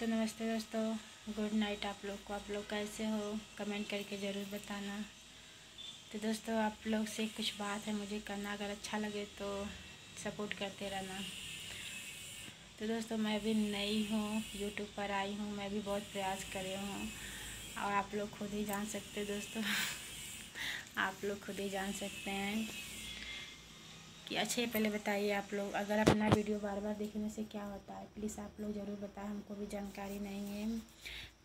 तो नमस्ते दोस्तों, गुड नाइट आप लोग को। आप लोग कैसे हो? कमेंट करके ज़रूर बताना। तो दोस्तों, आप लोग से कुछ बात है, मुझे करना अगर अच्छा लगे तो सपोर्ट करते रहना। तो दोस्तों, मैं भी नई हूँ यूट्यूब पर आई हूँ, मैं भी बहुत प्रयास कर रही हूँ। और आप लोग खुद ही जान सकते दोस्तों। आप लोग खुद ही जान सकते हैं। कि अच्छे पहले बताइए आप लोग, अगर अपना वीडियो बार बार देखने से क्या होता है? प्लीज़ आप लोग ज़रूर बताएँ, हमको भी जानकारी नहीं है,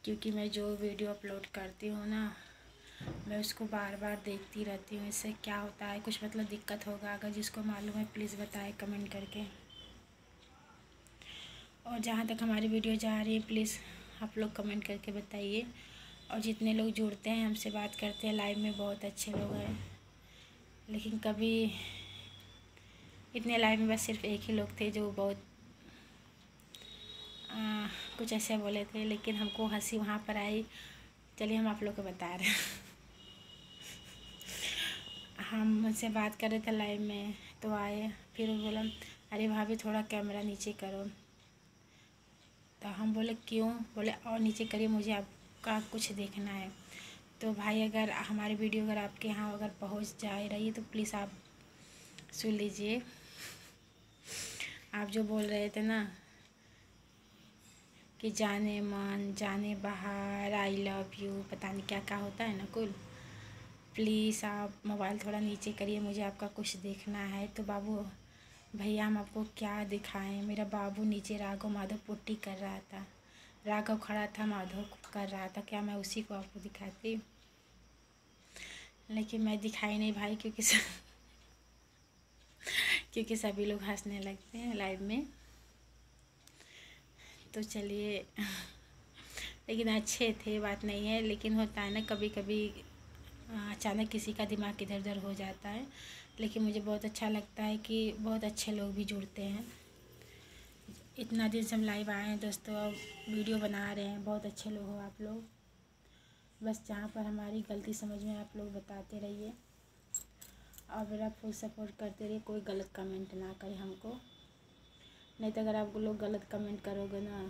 क्योंकि मैं जो वीडियो अपलोड करती हूँ ना, मैं उसको बार बार देखती रहती हूँ, इससे क्या होता है, कुछ मतलब दिक्कत होगा, अगर जिसको मालूम है प्लीज़ बताएँ कमेंट करके। और जहाँ तक हमारी वीडियो जा रही है प्लीज़ आप लोग कमेंट करके बताइए। और जितने लोग जुड़ते हैं, हमसे बात करते हैं लाइव में बहुत अच्छे लोग हैं। लेकिन कभी इतने लाइव में बस सिर्फ़ एक ही लोग थे जो बहुत आ, कुछ ऐसे बोले थे लेकिन हमको हँसी वहाँ पर आई। चलिए हम आप लोग को बता रहे हैं। हम उनसे बात कर रहे थे लाइव में तो आए फिर बोला अरे भाभी थोड़ा कैमरा नीचे करो। तो हम बोले क्यों? बोले और नीचे करिए मुझे आपका कुछ देखना है। तो भाई अगर हमारी वीडियो अगर आपके यहाँ अगर पहुँच जा रही है तो प्लीज़ आप सुन लीजिए। आप जो बोल रहे थे ना कि जाने मन, जाने बाहर आई लव यू पता नहीं क्या क्या होता है ना कुल। प्लीज़ आप मोबाइल थोड़ा नीचे करिए, मुझे आपका कुछ देखना है। तो बाबू, भैया हम आपको क्या दिखाएँ? मेरा बाबू नीचे राघव माधव पुट्टी कर रहा था। राघव खड़ा था, माधव कर रहा था। क्या मैं उसी को आपको दिखाती? लेकिन मैं दिखाई नहीं भाई, क्योंकि क्योंकि सभी लोग हंसने लगते हैं लाइव में। तो चलिए, लेकिन अच्छे थे, बात नहीं है, लेकिन होता है ना कभी कभी अचानक किसी का दिमाग इधर उधर हो जाता है। लेकिन मुझे बहुत अच्छा लगता है कि बहुत अच्छे लोग भी जुड़ते हैं। इतना दिन से हम लाइव आए हैं दोस्तों, अब वीडियो बना रहे हैं, बहुत अच्छे लोग हो आप लोग। बस जहाँ पर हमारी गलती समझ में आप लोग बताते रहिए। और मेरा फुल सपोर्ट करते रहिए, कोई गलत कमेंट ना करे हमको। नहीं तो अगर आप लोग गलत कमेंट करोगे ना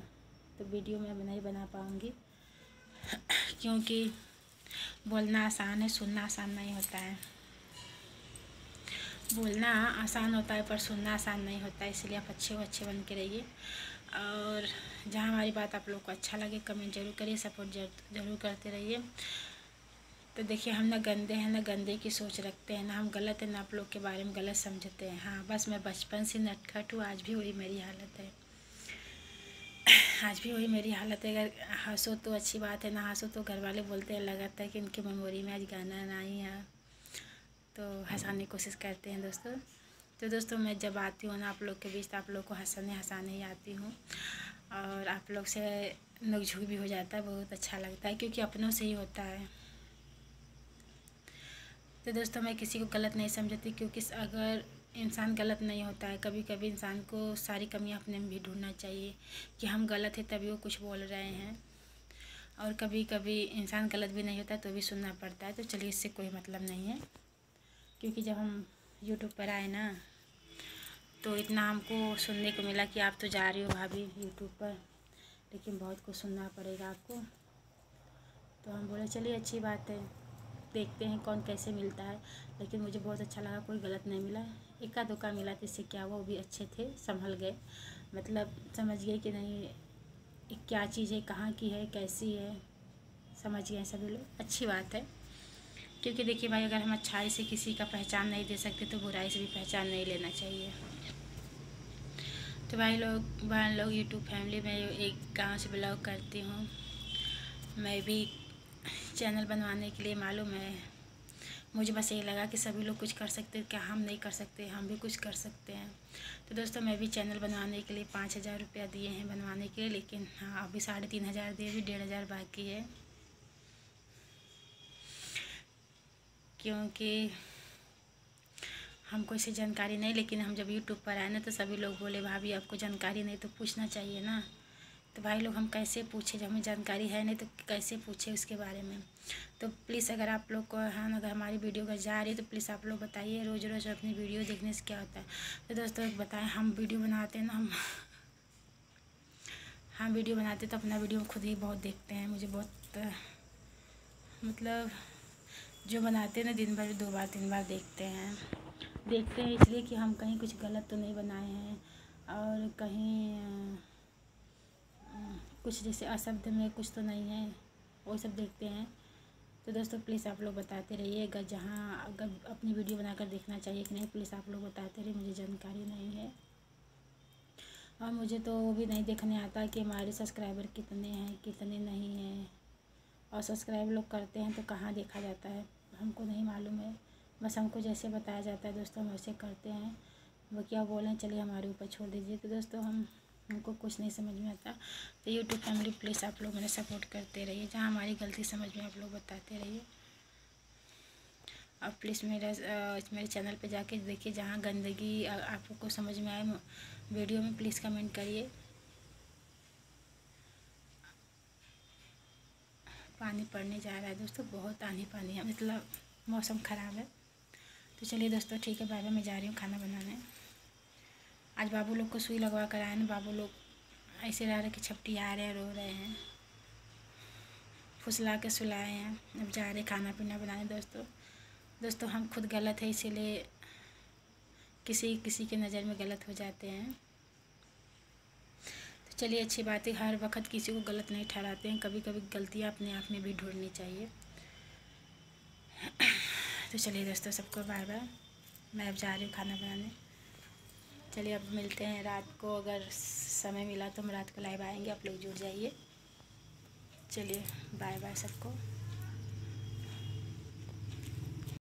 तो वीडियो मैं नहीं बना पाऊँगी। क्योंकि बोलना आसान है, सुनना आसान नहीं होता है। बोलना आसान होता है, पर सुनना आसान नहीं होता है, इसलिए आप अच्छे हो, अच्छे बन के रहिए। और जहाँ हमारी बात आप लोग को अच्छा लगे कमेंट ज़रूर करिए सपोर्ट ज़रूर करते रहिए। तो देखिए, हम ना गंदे हैं, ना गंदे की सोच रखते हैं, ना हम गलत हैं, ना आप लोग के बारे में गलत समझते हैं। हाँ बस मैं बचपन से नटखट हूँ, आज भी वही मेरी हालत है। आज भी वही मेरी हालत है। अगर हंसो तो अच्छी बात है, ना हंसो तो घर वाले बोलते हैं लगाता है कि इनकी मेमोरी में आज गाना नहीं है तो हंसाने की कोशिश करते हैं दोस्तों। तो दोस्तों, मैं जब आती हूँ ना, आप लोग के बीच तो आप लोग को हंसाने हंसाने ही आती हूँ। और आप लोग से नोक भी हो जाता है, बहुत अच्छा लगता है, क्योंकि अपनों से ही होता है। तो दोस्तों, मैं किसी को गलत नहीं समझती क्योंकि अगर इंसान गलत नहीं होता है कभी कभी इंसान को सारी कमियाँ अपने में भी ढूंढना चाहिए कि हम गलत है तभी वो कुछ बोल रहे हैं। और कभी कभी इंसान गलत भी नहीं होता तो भी सुनना पड़ता है तो चलिए इससे कोई मतलब नहीं है। क्योंकि जब हम यूट्यूब पर आए ना तो इतना हमको सुनने को मिला कि आप तो जा रही हो भाभी यूट्यूब पर, लेकिन बहुत कुछ सुनना पड़ेगा आपको। तो हम बोले, चलिए, अच्छी बात है। देखते हैं कौन कैसे मिलता है। लेकिन मुझे बहुत अच्छा लगा, कोई गलत नहीं मिला। इक्का दुक्का मिला तो इससे क्या वो भी अच्छे थे, संभल गए। मतलब समझ गए कि नहीं क्या चीज़ है, कहाँ की है, कैसी है। समझ गए सभी लोग। अच्छी बात है। क्योंकि देखिए भाई, अगर हम अच्छाई से किसी का पहचान नहीं दे सकते तो बुराई से भी पहचान नहीं लेना चाहिए। तो भाई लोग बहन लोग यूट्यूब फैमिली में एक गाँव से बिलोंग करती हूँ। मैं भी चैनल बनवाने के लिए मालूम है। मुझे बस यही लगा कि सभी लोग कुछ कर सकते हैं, क्या हम नहीं कर सकते? हम भी कुछ कर सकते हैं। तो दोस्तों, मैं भी चैनल बनवाने के लिए पाँच हज़ार रुपया दिए हैं बनवाने के लिए, लेकिन हाँ अभी साढ़े तीन हज़ार दिए, अभी डेढ़ हज़ार बाकी है। क्योंकि हमको इसे जानकारी नहीं, लेकिन हम जब यूट्यूब पर आए ना तो सभी लोग बोले, भाभी, आपको जानकारी नहीं तो पूछना चाहिए ना। तो भाई लोग, हम कैसे पूछे? जब हमें जानकारी है नहीं तो कैसे पूछे उसके बारे में? तो प्लीज़ अगर आप लोग को हम अगर हमारी वीडियो अगर जा रही है तो प्लीज़ आप लोग बताइए रोज़ रोज़ अपनी वीडियो देखने से क्या होता है। तो दोस्तों, एक बताएँ, हम वीडियो बनाते हैं ना, हम हम वीडियो बनाते तो अपना वीडियो खुद ही बहुत देखते हैं। मुझे बहुत मतलब जो बनाते हैं ना, दिन भर दो बार, तीन बार देखते हैं। देखते हैं इसलिए कि हम कहीं कुछ गलत तो नहीं बनाए हैं और कहीं कुछ जैसे अशब्द में कुछ तो नहीं है, वो सब देखते हैं। तो दोस्तों प्लीज़ आप लोग बताते रहिए, अगर जहाँ, अगर अपनी वीडियो बनाकर देखना चाहिए कि नहीं प्लीज़ आप लोग बताते रहिए, मुझे जानकारी नहीं है। और मुझे तो वो भी नहीं देखने आता कि हमारे सब्सक्राइबर कितने हैं, कितने नहीं हैं। और सब्सक्राइब लोग करते हैं तो कहाँ देखा जाता है, हमको नहीं मालूम है। बस हमको जैसे बताया जाता है, दोस्तों हम वैसे करते हैं। वो क्या बोलें, चलिए हमारे ऊपर छोड़ दीजिए। तो दोस्तों हम हमको कुछ नहीं समझ में आता। तो यूट्यूब फैमिली प्लीज़ आप लोग मेरा सपोर्ट करते रहिए। जहाँ हमारी गलती समझ में आप लोग बताते रहिए। आप प्लीज़ मेरा मेरे चैनल पे जाके देखिए। जहाँ गंदगी आप लोग को समझ में आए, वीडियो में प्लीज़ कमेंट करिए। पानी पड़ने जा रहा है दोस्तों, बहुत आनी पानी है। मतलब मौसम ख़राब है। तो चलिए दोस्तों, ठीक है, बाय बाय। मैं जा रही हूँ खाना बनाने। आज बाबू लोग को सुई लगवा कर आए ना, बाबू लोग ऐसे रह रहे कि छपटी आ रहे हैं, रो रहे हैं। फुसला के सुलाए हैं। अब जा रहे खाना पीना बनाने दोस्तों। दोस्तों, हम खुद गलत है, इसीलिए किसी किसी के नज़र में गलत हो जाते हैं। तो चलिए, अच्छी बात है, हर वक्त किसी को गलत नहीं ठहराते हैं। कभी कभी गलतियाँ अपने आप में भी ढूंढनी चाहिए। तो चलिए दोस्तों, सबको बाय बाय मैं अब जा रही हूँ खाना बनाने। चलिए अब मिलते हैं रात को, अगर समय मिला तो हम रात को लाइव आएँगे, आप लोग जुड़ जाइए। चलिए बाय बाय सबको।